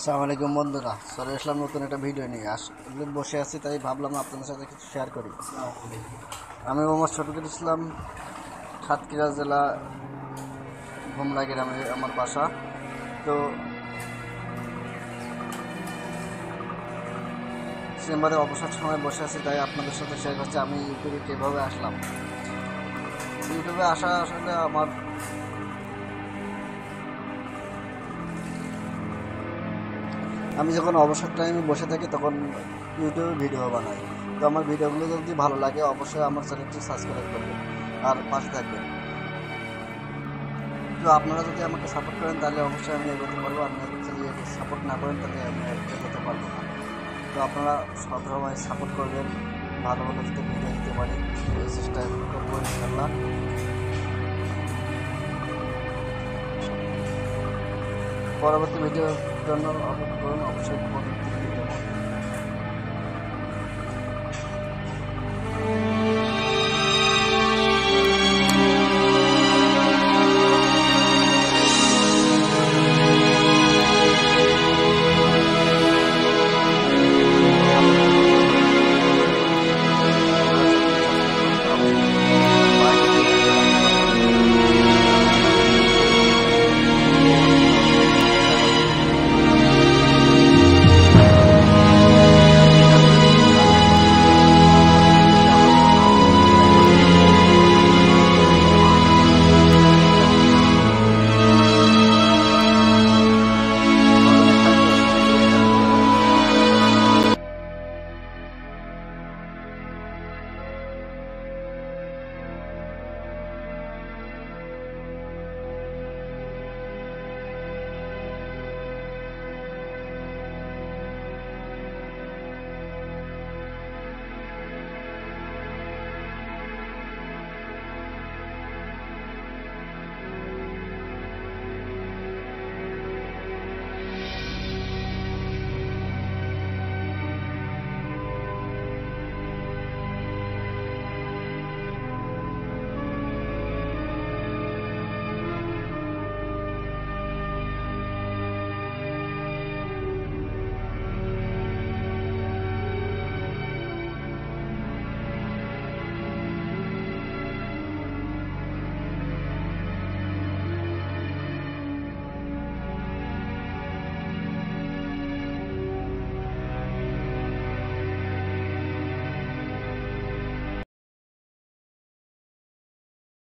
আসসালামু আলাইকুম বন্ধুরা, চলে আসলাম নতুন একটা ভিডিও নিয়ে। আসলে বসে আছি, তাই ভাবলাম আপনাদের সাথে কিছু শেয়ার করি। আমি মোহাম্মদ শফিকুল ইসলাম, সাতক্ষীরা জেলা, ভোমরা গ্রামে আমার বাসা। তো, চেম্বারে অবসর সময় বসে আছি, তাই আপনাদের সাথে শেয়ার করছি। আমি ইউটিউবে কীভাবে আসলাম? ইউটিউবে আসা আসলে আমার আমি যখন অবসর টাইমে বসে থাকি, তখন ইউটিউবে ভিডিও বানাই। তো আমার ভিডিওগুলো যদি ভালো লাগে, অবশ্যই আমার চ্যানেলটি সাবস্ক্রাইব করবেন আর পাশে থাকবেন। তো আপনারা যদি আমাকে সাপোর্ট করেন, তাহলে অবশ্যই আমি এগোতে পারব। আপনি যদি সাপোর্ট না করেন, তাহলে আমি এগোতে পারব না। তো আপনারা সবসময় সাপোর্ট করবেন, ভালো ভালো ভিডিও দিতে পারি এই চেষ্টা করব ইনশাল্লাহ Bu arabası medya tutuklarından Avrupa Kutuları'nın apışa